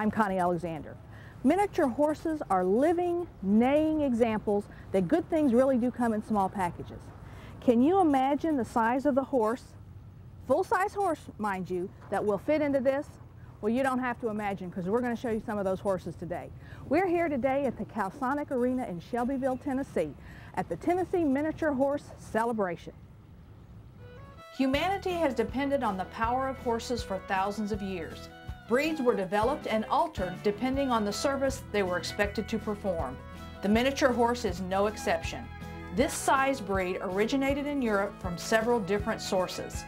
I'm Connie Alexander. Miniature horses are living, neighing examples that good things really do come in small packages. Can you imagine the size of the horse, full-size horse, mind you, that will fit into this? Well, you don't have to imagine because we're going to show you some of those horses today. We're here today at the Calsonic Arena in Shelbyville, Tennessee at the Tennessee Miniature Horse Celebration. Humanity has depended on the power of horses for thousands of years. Breeds were developed and altered depending on the service they were expected to perform. The miniature horse is no exception. This size breed originated in Europe from several different sources.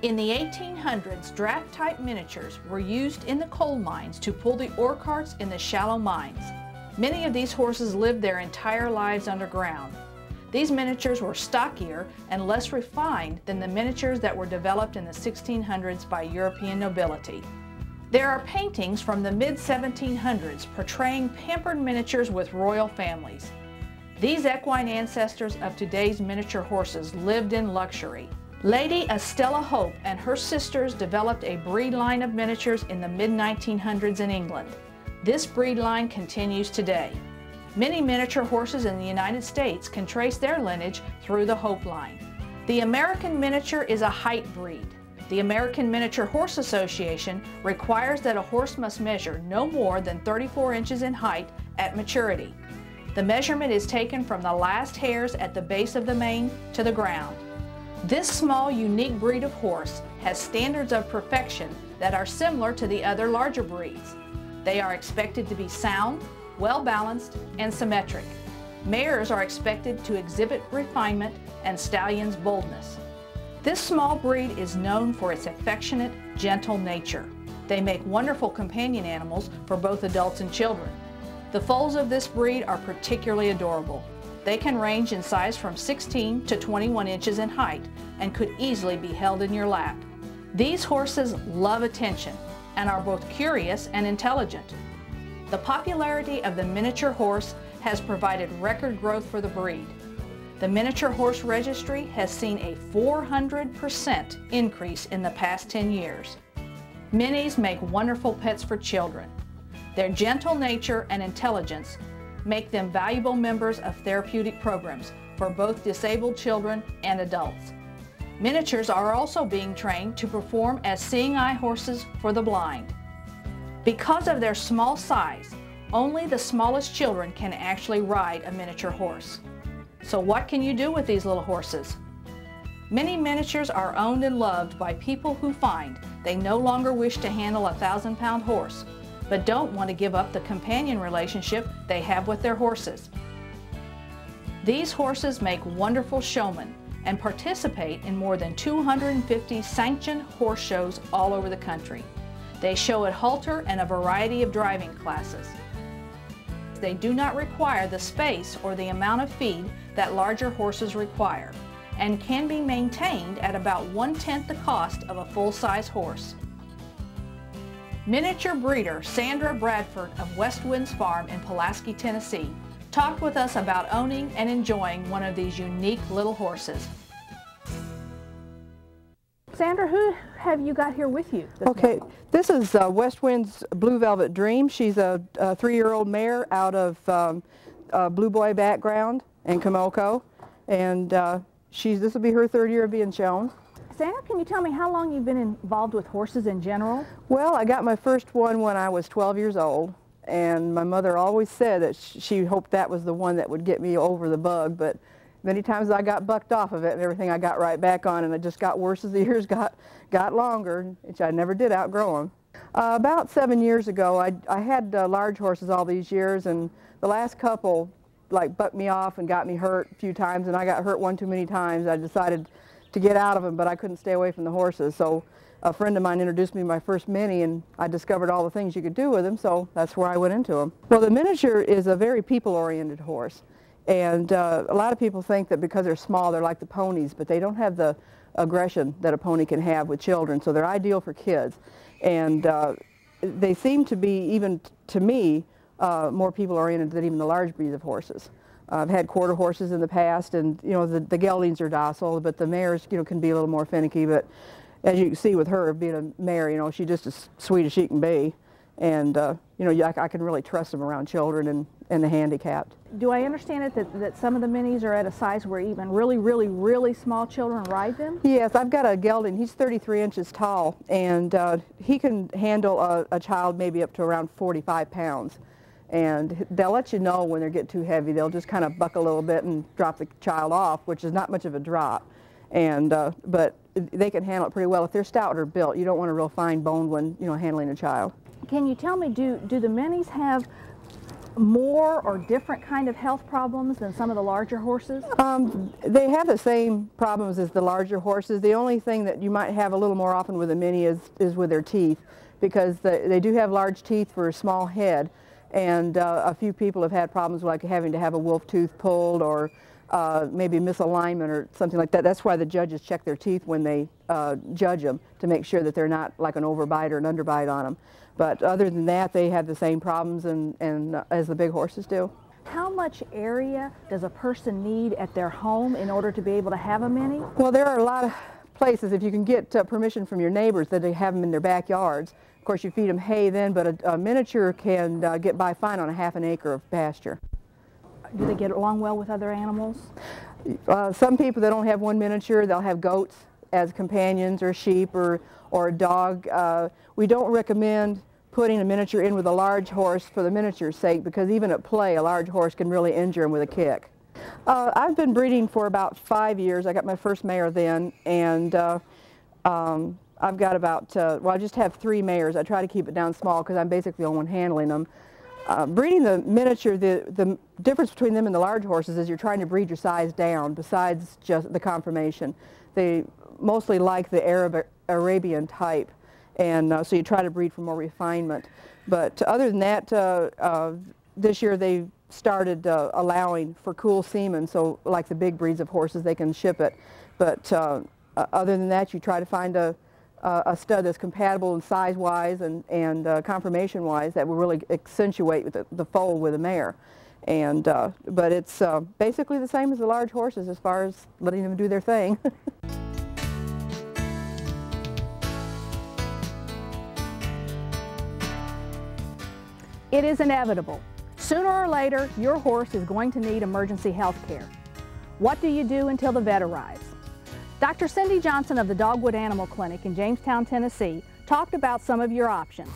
In the 1800s, draft-type miniatures were used in the coal mines to pull the ore carts in the shallow mines. Many of these horses lived their entire lives underground. These miniatures were stockier and less refined than the miniatures that were developed in the 1600s by European nobility. There are paintings from the mid-1700s portraying pampered miniatures with royal families. These equine ancestors of today's miniature horses lived in luxury. Lady Estella Hope and her sisters developed a breed line of miniatures in the mid-1900s in England. This breed line continues today. Many miniature horses in the United States can trace their lineage through the Hope line. The American miniature is a height breed. The American Miniature Horse Association requires that a horse must measure no more than 34 inches in height at maturity. The measurement is taken from the last hairs at the base of the mane to the ground. This small, unique breed of horse has standards of perfection that are similar to the other larger breeds. They are expected to be sound, well-balanced, and symmetric. Mares are expected to exhibit refinement and stallions boldness. This small breed is known for its affectionate, gentle nature. They make wonderful companion animals for both adults and children. The foals of this breed are particularly adorable. They can range in size from 16 to 21 inches in height and could easily be held in your lap. These horses love attention and are both curious and intelligent. The popularity of the miniature horse has provided record growth for the breed. The Miniature Horse Registry has seen a 400% increase in the past 10 years. Minis make wonderful pets for children. Their gentle nature and intelligence make them valuable members of therapeutic programs for both disabled children and adults. Miniatures are also being trained to perform as seeing eye horses for the blind. Because of their small size, only the smallest children can actually ride a miniature horse. So what can you do with these little horses? Many miniatures are owned and loved by people who find they no longer wish to handle a thousand pound horse but don't want to give up the companion relationship they have with their horses. These horses make wonderful showmen and participate in more than 250 sanctioned horse shows all over the country. They show at halter and a variety of driving classes. They do not require the space or the amount of feed that larger horses require and can be maintained at about one-tenth the cost of a full-size horse. Miniature breeder Sandra Bradford of West Winds Farm in Pulaski, Tennessee talked with us about owning and enjoying one of these unique little horses. Sandra, who have you got here with you? This okay, morning? this is uh, West Wind's Blue Velvet Dream. She's a, a three-year-old mare out of um, Blue Boy background in Comoko, and uh, she's this will be her third year of being shown. Sandra, can you tell me how long you've been involved with horses in general? Well, I got my first one when I was 12 years old, and my mother always said that she hoped that was the one that would get me over the bug, but many times I got bucked off of it and everything I got right back on, and it just got worse as the years got, got longer, which I never did outgrow them. Uh, about seven years ago, I, I had uh, large horses all these years, and the last couple like bucked me off and got me hurt a few times, and I got hurt one too many times. I decided to get out of them, but I couldn't stay away from the horses. So a friend of mine introduced me to my first mini, and I discovered all the things you could do with them, so that's where I went into them. Well, the miniature is a very people-oriented horse. And uh, a lot of people think that because they're small, they're like the ponies, but they don't have the aggression that a pony can have with children, so they're ideal for kids. And uh, they seem to be, even to me, uh, more people-oriented than even the large breeds of horses. I've had quarter horses in the past, and you know the, the geldings are docile, but the mares, you know, can be a little more finicky. But as you can see with her being a mare, you know, she's just as sweet as she can be, and uh, you know I, I can really trust them around children and, and the handicapped. Do I understand it that, that some of the minis are at a size where even really, really, really small children ride them? Yes, I've got a gelding. He's 33 inches tall, and uh, he can handle a, a child maybe up to around 45 pounds. And they'll let you know when they're getting too heavy. They'll just kind of buck a little bit and drop the child off, which is not much of a drop. And uh, but they can handle it pretty well. If they're stout or built, you don't want a real fine boned one, you know, handling a child. Can you tell me, do do the minis have more or different kind of health problems than some of the larger horses? Um, they have the same problems as the larger horses. The only thing that you might have a little more often with a mini is, is with their teeth because the, they do have large teeth for a small head and uh, a few people have had problems like having to have a wolf tooth pulled or uh, maybe misalignment or something like that. That's why the judges check their teeth when they uh, judge them to make sure that they're not like an overbite or an underbite on them. But other than that, they have the same problems and, and uh, as the big horses do. How much area does a person need at their home in order to be able to have a mini? Well, there are a lot of places, if you can get uh, permission from your neighbors, that they have them in their backyards. Of course, you feed them hay then, but a, a miniature can uh, get by fine on a half an acre of pasture. Do they get along well with other animals? Uh, some people that don't have one miniature, they'll have goats as companions or sheep or, or a dog. Uh, we don't recommend putting a miniature in with a large horse for the miniature's sake because even at play, a large horse can really injure him with a kick. Uh, I've been breeding for about five years. I got my first mare then, and uh, um, I've got about, uh, well, I just have three mares. I try to keep it down small because I'm basically the only one handling them. Uh, breeding the miniature, the, the difference between them and the large horses is you're trying to breed your size down besides just the conformation. They mostly like the Arab, Arabian type, and uh, so you try to breed for more refinement. But other than that, uh, uh, this year they started uh, allowing for cool semen, so like the big breeds of horses, they can ship it. But uh, other than that, you try to find a, a stud that's compatible in size-wise and, and uh, conformation-wise that will really accentuate the, the foal with a mare. And, uh, but it's uh, basically the same as the large horses as far as letting them do their thing. it is inevitable. Sooner or later, your horse is going to need emergency health care. What do you do until the vet arrives? Dr. Cindy Johnson of the Dogwood Animal Clinic in Jamestown, Tennessee talked about some of your options.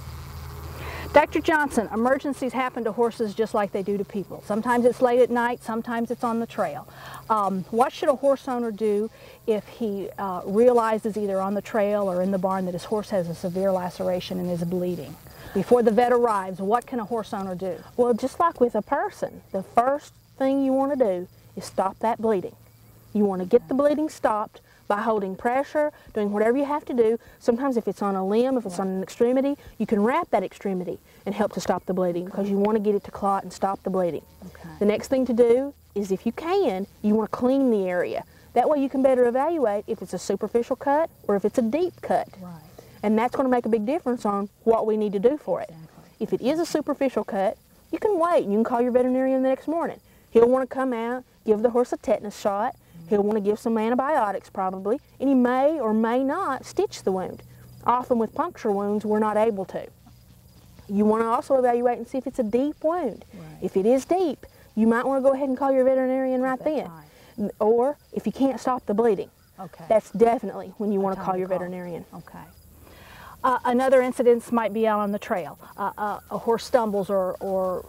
Dr. Johnson, emergencies happen to horses just like they do to people. Sometimes it's late at night, sometimes it's on the trail. Um, what should a horse owner do if he uh, realizes either on the trail or in the barn that his horse has a severe laceration and is bleeding? Before the vet arrives, what can a horse owner do? Well, just like with a person, the first thing you want to do is stop that bleeding. You want to get the bleeding stopped by holding pressure, doing whatever you have to do. Sometimes if it's on a limb, if it's on an extremity, you can wrap that extremity and help to stop the bleeding because you want to get it to clot and stop the bleeding. Okay. The next thing to do is if you can, you want to clean the area. That way you can better evaluate if it's a superficial cut or if it's a deep cut. Right. And that's going to make a big difference on what we need to do for it. Exactly. If it is a superficial cut, you can wait. And you can call your veterinarian the next morning. He'll want to come out, give the horse a tetanus shot, He'll want to give some antibiotics probably, and he may or may not stitch the wound. Often with puncture wounds, we're not able to. You want to also evaluate and see if it's a deep wound. Right. If it is deep, you might want to go ahead and call your veterinarian right then. Right. Or if you can't stop the bleeding, okay. that's definitely when you want to call your call. veterinarian. Okay. Uh, another incident might be out on the trail. Uh, uh, a horse stumbles or, or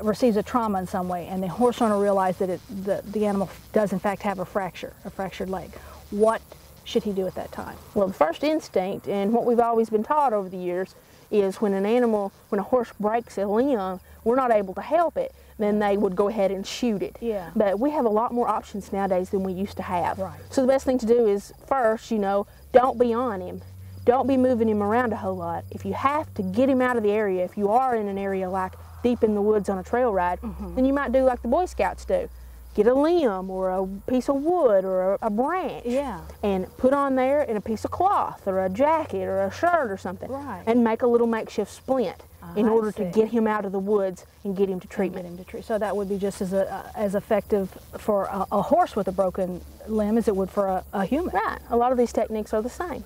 receives a trauma in some way and the horse owner realizes that it, the, the animal does in fact have a fracture, a fractured leg, what should he do at that time? Well, the first instinct and what we've always been taught over the years is when an animal, when a horse breaks a limb, we're not able to help it, then they would go ahead and shoot it. Yeah. But we have a lot more options nowadays than we used to have. Right. So the best thing to do is first, you know, don't be on him. Don't be moving him around a whole lot. If you have to get him out of the area, if you are in an area like deep in the woods on a trail ride, mm -hmm. then you might do like the Boy Scouts do. Get a limb or a piece of wood or a, a branch yeah. and put on there in a piece of cloth or a jacket or a shirt or something right. and make a little makeshift splint in order to get him out of the woods and get him to treatment. Him to treat. So that would be just as a, uh, as effective for a, a, horse with a broken limb as it would for a, a human. Right. A lot of these techniques are the same.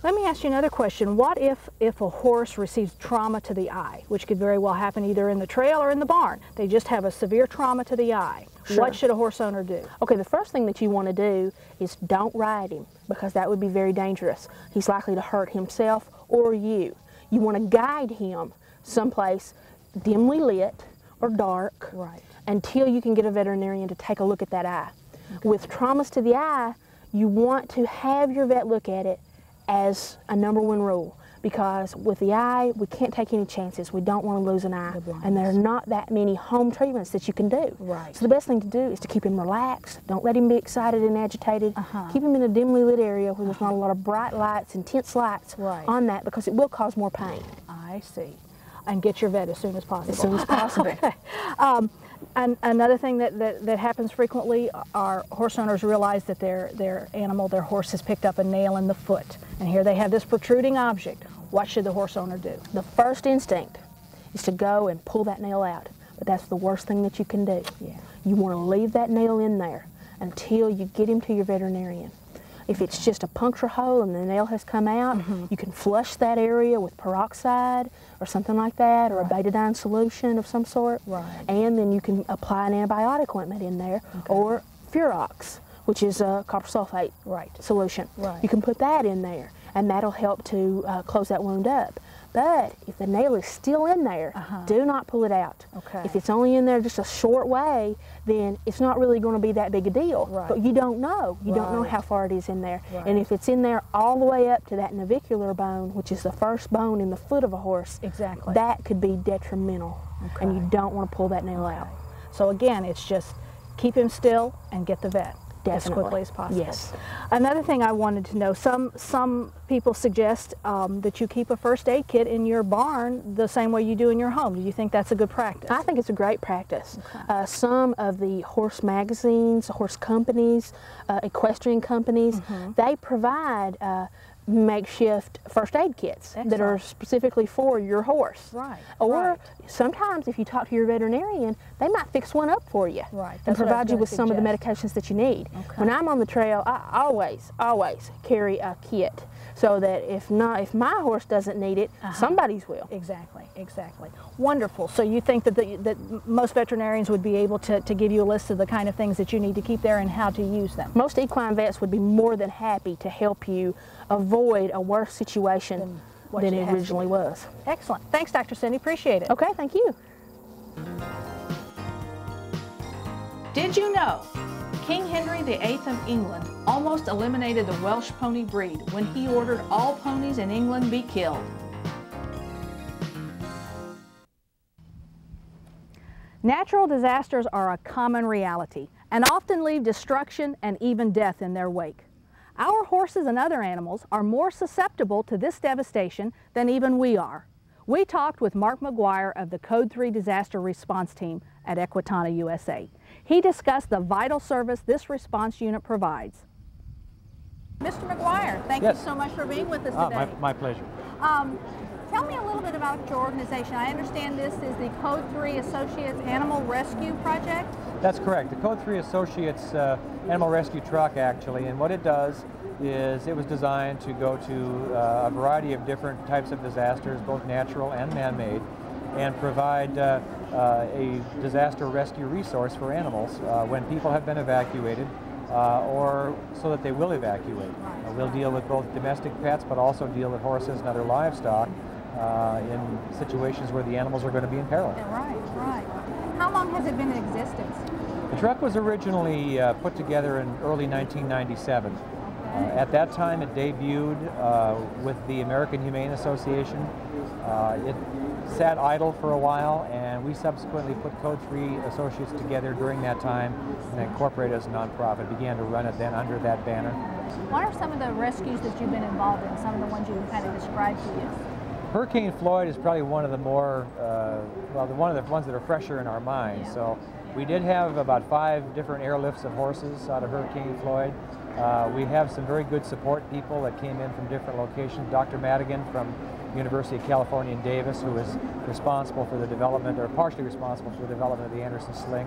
Let me ask you another question. What if, if a horse receives trauma to the eye, which could very well happen either in the trail or in the barn? They just have a severe trauma to the eye. Sure. What should a horse owner do? Okay, the first thing that you want to do is don't ride him because that would be very dangerous. He's likely to hurt himself or you. You want to guide him someplace dimly lit or dark right. until you can get a veterinarian to take a look at that eye. Okay. With traumas to the eye, you want to have your vet look at it as a number one rule because with the eye, we can't take any chances. We don't want to lose an eye. and there are not that many home treatments that you can do. Right. So the best thing to do is to keep him relaxed. Don't let him be excited and agitated. Uh -huh. Keep him in a dimly lit area where there's not a lot of bright lights, intense lights right. on that because it will cause more pain. I see. And get your vet as soon as possible. As soon as possible. okay. um, and another thing that, that, that, happens frequently are horse owners realize that their, their animal, their horse has picked up a nail in the foot. And here they have this protruding object. What should the horse owner do? The first instinct is to go and pull that nail out. But that's the worst thing that you can do. Yeah. You want to leave that nail in there until you get him to your veterinarian. If it's just a puncture hole and the nail has come out, mm -hmm. you can flush that area with peroxide or something like that, or right. a betadine solution of some sort. Right. And then you can apply an antibiotic ointment in there, okay. or Furox, which is a copper sulfate right. solution. Right. You can put that in there, and that'll help to uh, close that wound up. But if the nail is still in there, uh -huh. do not pull it out. Okay. If it's only in there just a short way, then it's not really going to be that big a deal. Right. But you don't know. You right. don't know how far it is in there. Right. And if it's in there all the way up to that navicular bone, which is the first bone in the foot of a horse, exactly. that could be detrimental. Okay. And you don't want to pull that nail okay. out. So again, it's just keep him still and get the vet. Definitely. as quickly as possible. Yes. Another thing I wanted to know, some, some people suggest um, that you keep a first aid kit in your barn the same way you do in your home. Do you think that's a good practice? I think it's a great practice. Okay. Uh, some of the horse magazines, horse companies, uh, equestrian companies, mm -hmm. they provide uh, makeshift first aid kits Excellent. that are specifically for your horse. Right. Or right. sometimes if you talk to your veterinarian, they might fix one up for you. Right. and provide you with suggest. some of the medications that you need. Okay. When I'm on the trail, I always, always carry a kit so that if not, if my horse doesn't need it, uh -huh. somebody's will. Exactly, exactly. Wonderful. So you think that the, that most veterinarians would be able to, to give you a list of the kind of things that you need to keep there and how to use them? Most equine vets would be more than happy to help you avoid a worse situation than, than it originally was. Excellent. Thanks, Dr. Cindy. Appreciate it. Okay, thank you. Did you know King Henry VIII of England almost eliminated the Welsh pony breed when he ordered all ponies in England be killed? Natural disasters are a common reality and often leave destruction and even death in their wake. Our horses and other animals are more susceptible to this devastation than even we are. We talked with Mark McGuire of the Code 3 Disaster Response Team at Equitana USA. He discussed the vital service this response unit provides. Mr. McGuire, thank yes. you so much for being with us ah, today. My, my pleasure. Um, tell me a little bit about your organization. I understand this is the Code 3 Associates Animal Rescue Project? That's correct. The Code 3 Associates uh, Animal Rescue Truck, actually, and what it does is it was designed to go to uh, a variety of different types of disasters, both natural and man-made, and provide uh, uh, a disaster rescue resource for animals uh, when people have been evacuated uh, or so that they will evacuate. Uh, we'll deal with both domestic pets but also deal with horses and other livestock in situations where the animals are going to be in peril. Right, right. How long has it been in existence? The truck was originally put together in early 1997. Uh, at that time, it debuted uh, with the American Humane Association. Uh, it sat idle for a while, and we subsequently put Code 3 Associates together during that time and incorporated as a nonprofit, began to run it then under that banner. What are some of the rescues that you've been involved in, some of the ones you can kind of describe to you? Hurricane Floyd is probably one of the more, uh, well, the, one of the ones that are fresher in our minds. So we did have about five different airlifts of horses out of Hurricane Floyd. Uh, we have some very good support people that came in from different locations. Dr. Madigan from University of California in Davis, who was responsible for the development, or partially responsible for the development of the Anderson sling.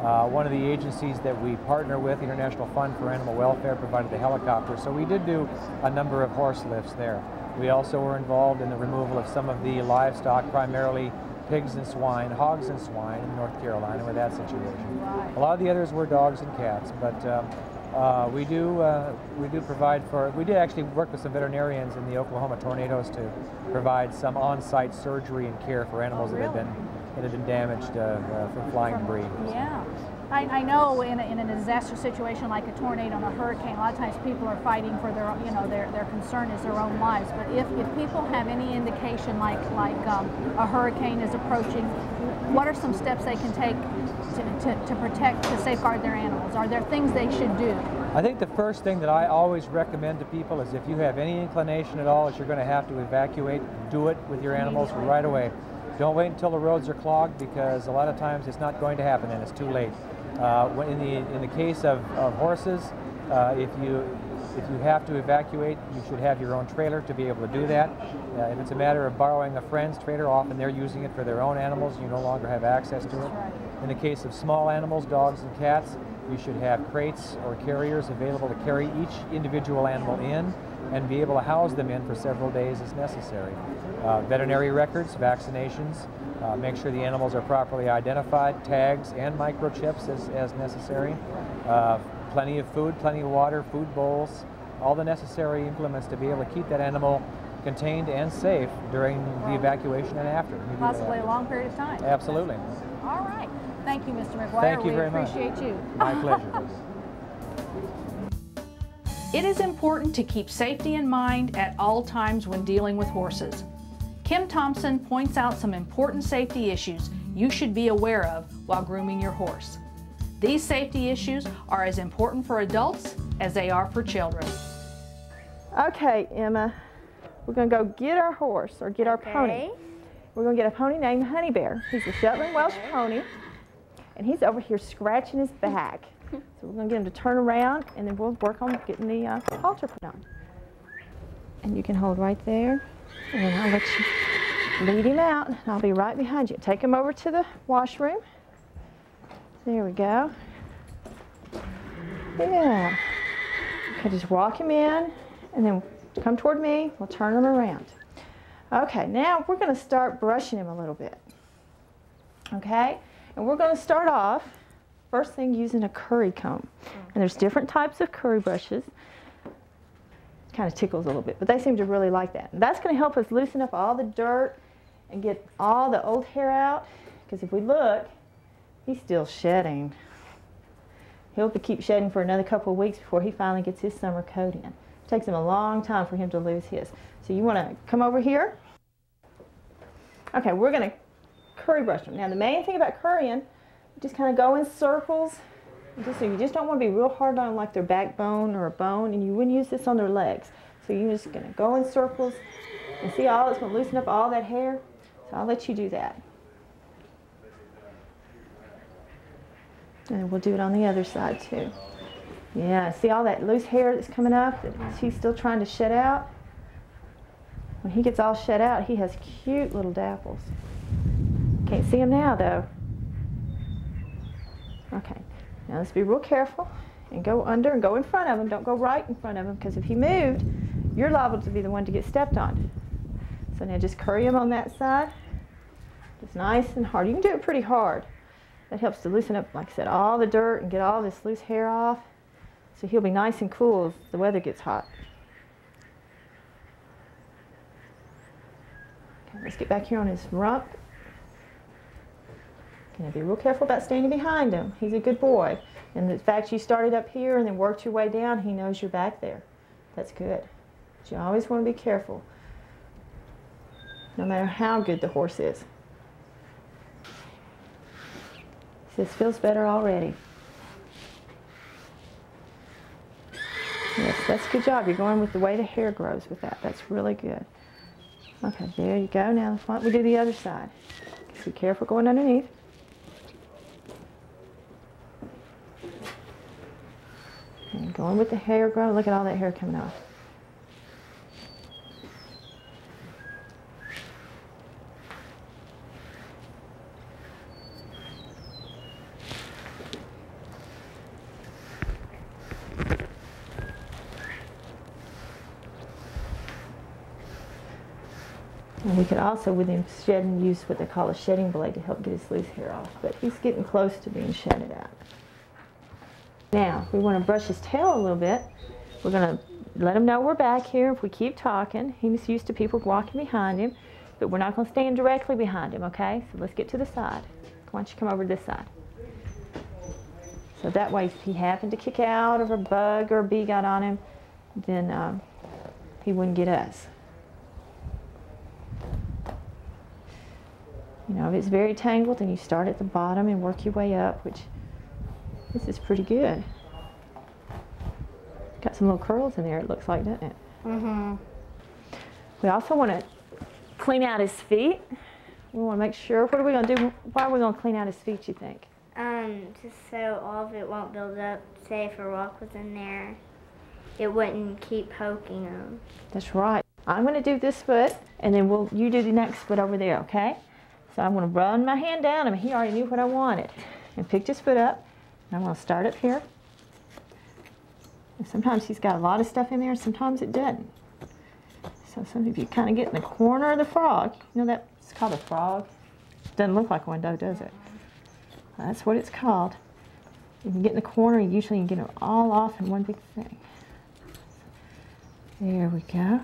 Uh, one of the agencies that we partner with, International Fund for Animal Welfare, provided the helicopter. So we did do a number of horse lifts there. We also were involved in the removal of some of the livestock, primarily pigs and swine, hogs and swine in North Carolina with that situation. A lot of the others were dogs and cats, but um, uh, we do uh, we do provide for we did actually work with some veterinarians in the Oklahoma tornadoes to provide some on-site surgery and care for animals Oh, that had been that had been damaged uh, uh, from flying debris. Yeah. I, I know in a, in a disaster situation like a tornado and a hurricane, a lot of times people are fighting for their, you know, their, their concern is their own lives. But if, if people have any indication like, like um, a hurricane is approaching, what are some steps they can take to, to, to protect, to safeguard their animals? Are there things they should do? I think the first thing that I always recommend to people is if you have any inclination at all that you're going to have to evacuate, do it with your animals right away. Don't wait until the roads are clogged because a lot of times it's not going to happen and it's too late. Uh, in the in the case of, of horses, uh, if you if you have to evacuate, you should have your own trailer to be able to do that. Uh, if it's a matter of borrowing a friend's trailer, often they're using it for their own animals. You no longer have access to it. In the case of small animals, dogs and cats, you should have crates or carriers available to carry each individual animal in and be able to house them in for several days as necessary. Uh, veterinary records, vaccinations, uh, make sure the animals are properly identified, tags and microchips as, as necessary. Uh, plenty of food, plenty of water, food bowls, all the necessary implements to be able to keep that animal contained and safe during the evacuation and after. You do that. Possibly a long period of time. Absolutely. All right. Thank you, Mr. McGuire. Thank you we very much. appreciate you. My pleasure. It is important to keep safety in mind at all times when dealing with horses. Kim Thompson points out some important safety issues you should be aware of while grooming your horse. These safety issues are as important for adults as they are for children. Okay, Emma, we're gonna go get our horse or get our pony. We're gonna get a pony named Honey Bear. He's a Shetland Welsh pony, and he's over here scratching his back. So we're gonna get him to turn around, and then we'll work on getting the uh, halter put on. And you can hold right there, and I'll let you lead him out. and I'll be right behind you. Take him over to the washroom. There we go. Yeah. Okay, just walk him in and then come toward me. We'll turn him around. Okay, now we're going to start brushing him a little bit. Okay, and we're going to start off first thing using a curry comb. And there's different types of curry brushes. Kind of tickles a little bit, but they seem to really like that. And that's going to help us loosen up all the dirt and get all the old hair out. Because if we look, he's still shedding. He'll be- keep shedding for another couple of weeks before he finally gets his summer coat in. It takes him a long time for him to lose his. So you want to come over here. Okay, we're going to curry brush him. Now the main thing about currying, just kind of go in circles. So you just don't want to be real hard on like their backbone or a bone, and you wouldn't use this on their legs. So you're just going to go in circles and see all it's going to loosen up all that hair. So I'll let you do that. And we'll do it on the other side too. Yeah, see all that loose hair that's coming up that he's still trying to shed out? When he gets all shed out, he has cute little dapples. Can't see him now though. Okay, now let's be real careful and go under and go in front of him. Don't go right in front of him because if he moved, you're liable to be the one to get stepped on. So now just curry him on that side. Just nice and hard. You can do it pretty hard. That helps to loosen up, like I said, all the dirt and get all this loose hair off. So he'll be nice and cool as the weather gets hot. Okay, let's get back here on his rump. Gonna be real careful about standing behind him. He's a good boy. And the fact you started up here and then worked your way down, he knows you're back there. That's good. But you always want to be careful, no matter how good the horse is. This feels better already. Yes, that's a good job. You're going with the way the hair grows with that. That's really good. Okay, there you go. Now why don't we do the other side? Just be careful going underneath. Going with the hair growing. Look at all that hair coming off. And we could also, with him shedding, use what they call a shedding blade to help get his loose hair off. But he's getting close to being shedded out. Now, we want to brush his tail a little bit. We're going to let him know we're back here. If we keep talking, he's used to people walking behind him, but we're not going to stand directly behind him, okay? So let's get to the side. Why don't you come over to this side? So that way, if he happened to kick out or a bug or a bee got on him, then um, he wouldn't get us. You know, if it's very tangled, then you start at the bottom and work your way up, which this is pretty good. Got some little curls in there, it looks like, doesn't it? Mm-hmm. We also want to clean out his feet. We want to make sure, what are we going to do? Why are we going to clean out his feet, you think? Um, just so all of it won't build up. Say if a rock was in there, it wouldn't keep poking them. That's right. I'm going to do this foot, and then we'll you do the next foot over there, okay? So I'm going to run my hand down him. He already knew what I wanted. And picked his foot up. I'm going to start up here. Sometimes he's got a lot of stuff in there, sometimes it doesn't. So some of you kind of get in the corner of the frog. You know that's called a frog? Doesn't look like one though, does it? That's what it's called. You get in the corner, you usually can get them all off in one big thing. There we go.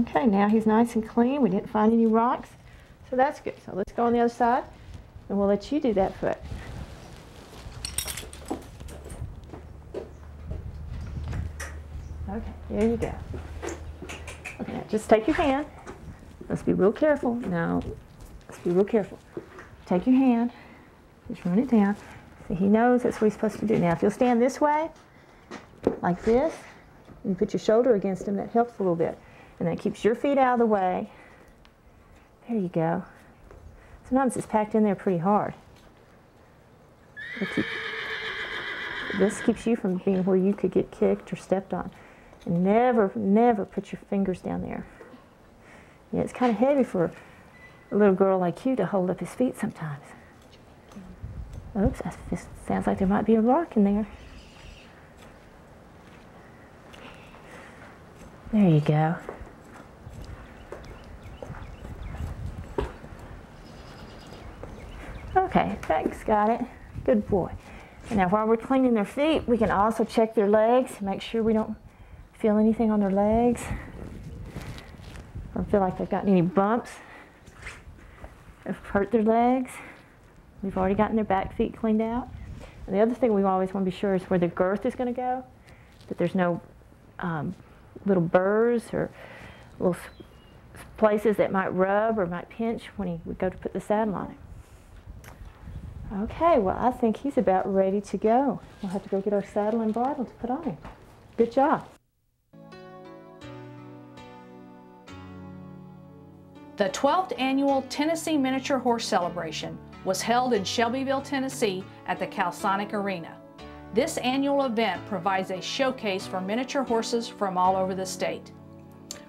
Okay, now he's nice and clean. We didn't find any rocks, so that's good. So let's go on the other side, and we'll let you do that foot. Okay, there you go. Okay, now just take your hand. Let's be real careful. Now, let's be real careful. Take your hand, just run it down. See, he knows that's what he's supposed to do. Now, if you'll stand this way, like this, and put your shoulder against him, that helps a little bit. And that keeps your feet out of the way. There you go. Sometimes it's packed in there pretty hard. Keep, this keeps you from being where you could get kicked or stepped on. Never, never put your fingers down there. Yeah, it's kind of heavy for a little girl like you to hold up his feet sometimes. Oops, that sounds like there might be a rock in there. There you go. Okay, thanks, got it. Good boy. And now while we're cleaning their feet, we can also check their legs, make sure we don't feel anything on their legs or feel like they've gotten any bumps have hurt their legs. We've already gotten their back feet cleaned out. And the other thing we always want to be sure is where the girth is going to go, that there's no um, little burrs or little places that might rub or might pinch when he would go to put the saddle on him. Okay, well, I think he's about ready to go. We'll have to go get our saddle and bridle to put on him. Good job. The 12th annual Tennessee Miniature Horse Celebration was held in Shelbyville, Tennessee at the Calsonic Arena. This annual event provides a showcase for miniature horses from all over the state.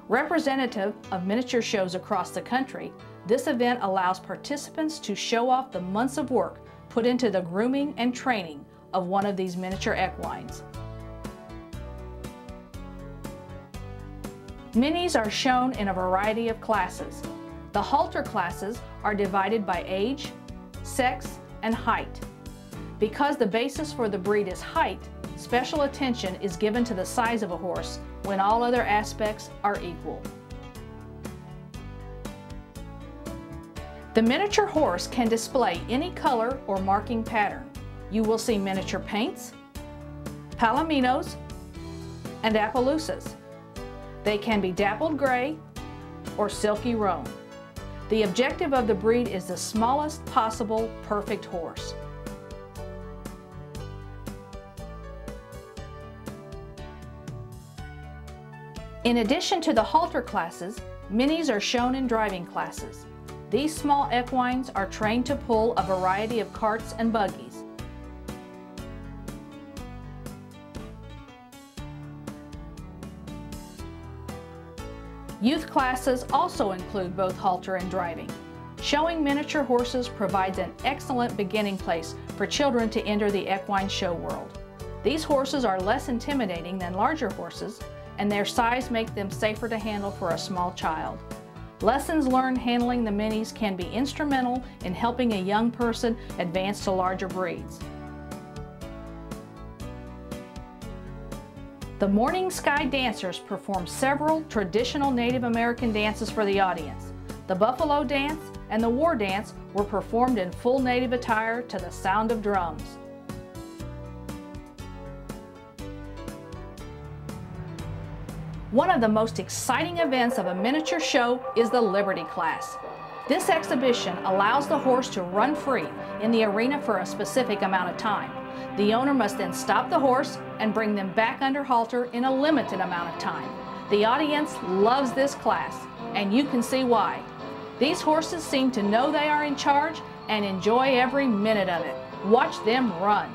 Representative of miniature shows across the country, this event allows participants to show off the months of work put into the grooming and training of one of these miniature equines. Minis are shown in a variety of classes, the halter classes are divided by age, sex, and height. Because the basis for the breed is height, special attention is given to the size of a horse when all other aspects are equal. The miniature horse can display any color or marking pattern. You will see miniature paints, palominos, and Appaloosas. They can be dappled gray or silky roan. The objective of the breed is the smallest possible perfect horse. In addition to the halter classes, minis are shown in driving classes. These small equines are trained to pull a variety of carts and buggies. Youth classes also include both halter and driving. Showing miniature horses provides an excellent beginning place for children to enter the equine show world. These horses are less intimidating than larger horses and their size make them safer to handle for a small child. Lessons learned handling the minis can be instrumental in helping a young person advance to larger breeds. The Morning Sky Dancers perform several traditional Native American dances for the audience. The Buffalo Dance and the War Dance were performed in full Native attire to the sound of drums. One of the most exciting events of a miniature show is the Liberty class. This exhibition allows the horse to run free in the arena for a specific amount of time. The owner must then stop the horse and bring them back under halter in a limited amount of time. The audience loves this class, and you can see why. These horses seem to know they are in charge and enjoy every minute of it. Watch them run.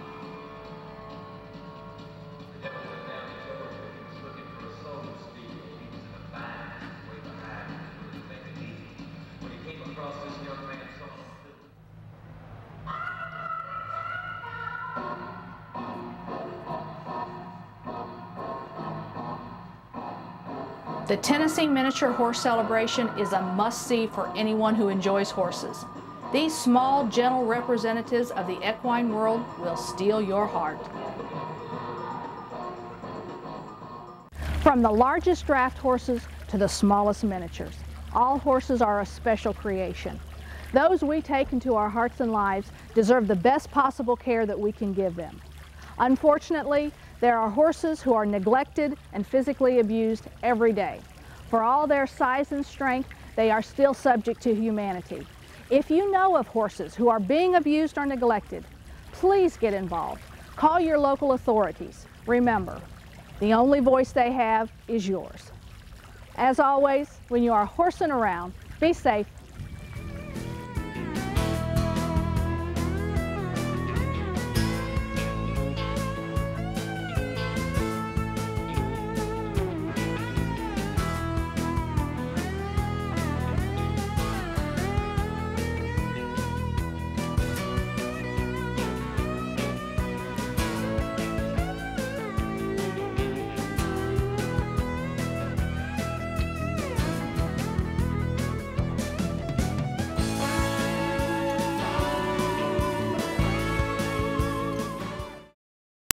Tennessee Miniature Horse Celebration is a must-see for anyone who enjoys horses. These small, gentle representatives of the equine world will steal your heart. From the largest draft horses to the smallest miniatures, all horses are a special creation. Those we take into our hearts and lives deserve the best possible care that we can give them. Unfortunately, there are horses who are neglected and physically abused every day. For all their size and strength, they are still subject to humanity. If you know of horses who are being abused or neglected, please get involved. Call your local authorities. Remember, the only voice they have is yours. As always, when you are horsing around, be safe